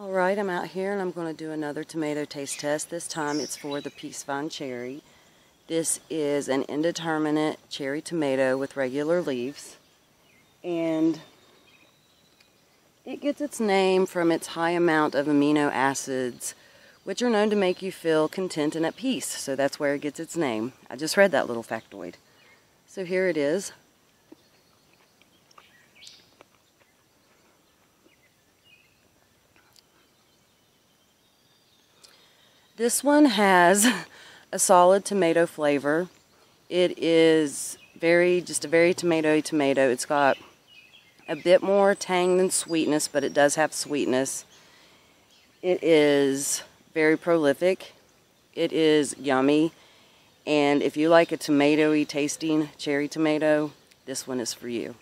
All right, I'm out here and I'm going to do another tomato taste test. This time it's for the Peacevine Cherry. This is an indeterminate cherry tomato with regular leaves. And it gets its name from its high amount of amino acids, which are known to make you feel content and at peace. So that's where it gets its name. I just read that little factoid. So here it is. This one has a solid tomato flavor. It is very, just a very tomatoey tomato. It's got a bit more tang than sweetness, but it does have sweetness. It is very prolific. It is yummy. And if you like a tomatoey tasting cherry tomato, this one is for you.